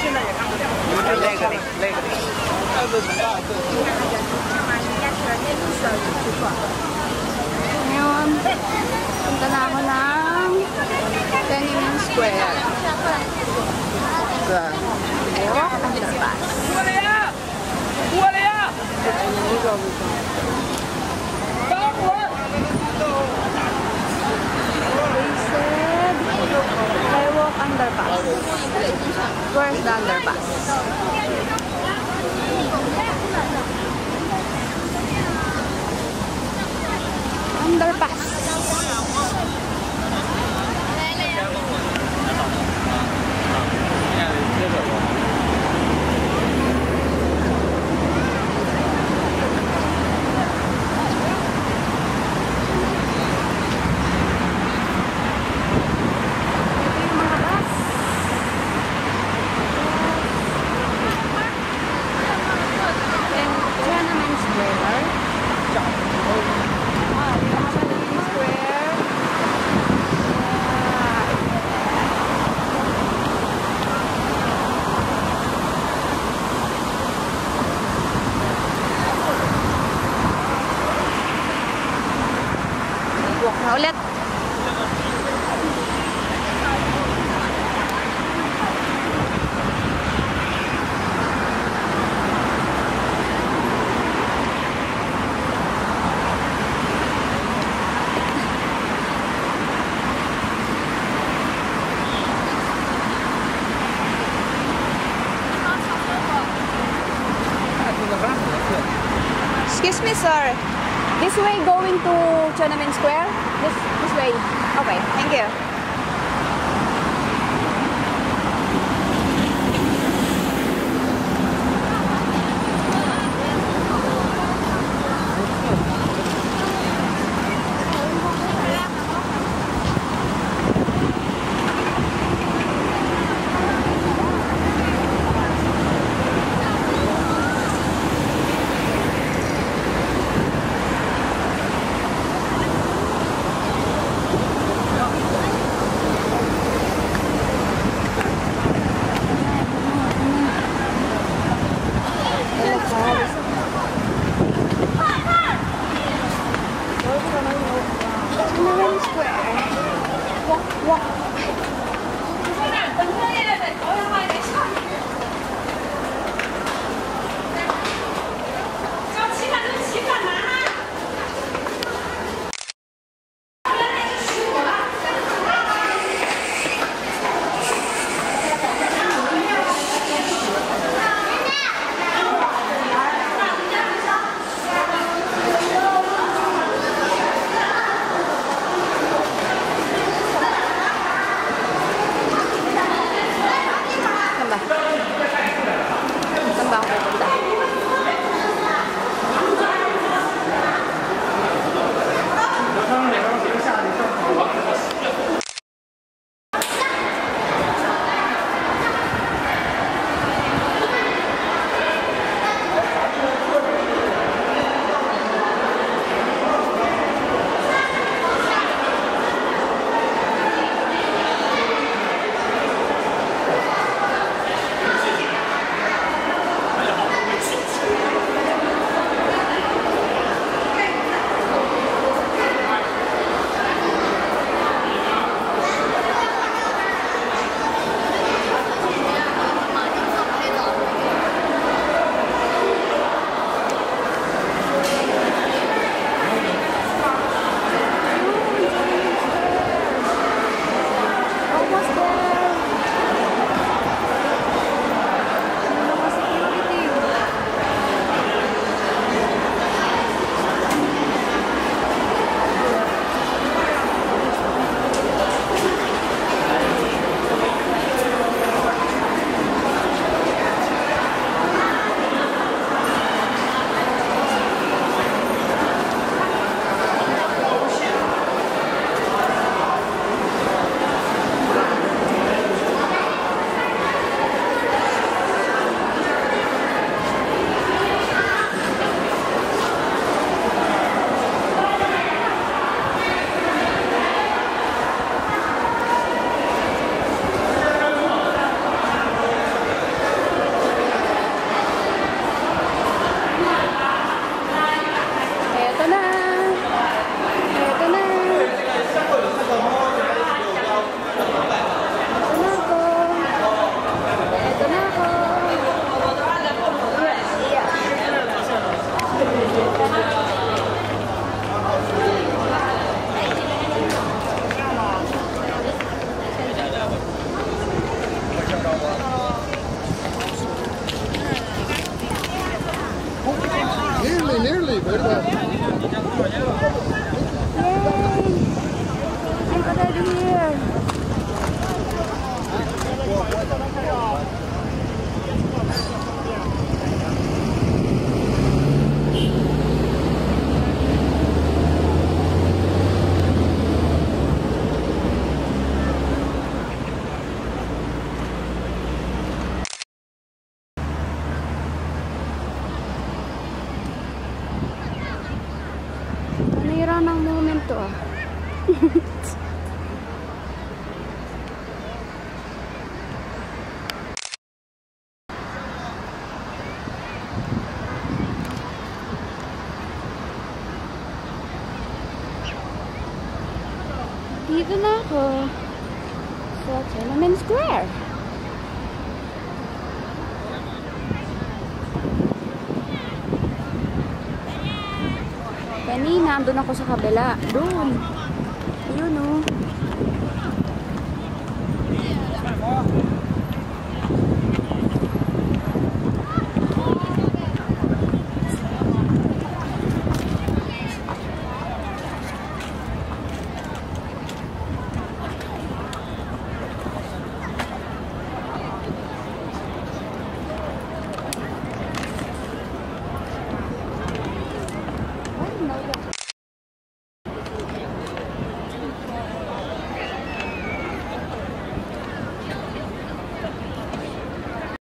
现在也看不见了你们就那个那个那个嗯好的嗯好的嗯好的嗯好的嗯好的嗯好的嗯好的谢谢对过来呀过来呀 Where's the underpass? Underpass. Excuse me, sir. This way going to Tiananmen Square? This this way. Okay, thank you. Here. Panira ng moment to ah. Dito na ako sa Tiananmen Square. Kanina, andun ako sa kabila. Doon. Ayun oh.